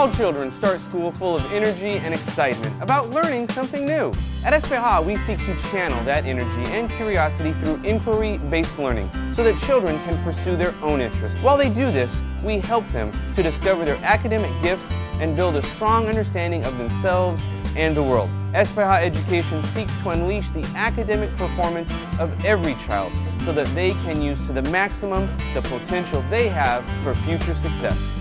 All children start school full of energy and excitement about learning something new. At SPH, we seek to channel that energy and curiosity through inquiry-based learning so that children can pursue their own interests. While they do this, we help them to discover their academic gifts and build a strong understanding of themselves and the world. SPH Education seeks to unleash the academic performance of every child so that they can use to the maximum the potential they have for future success.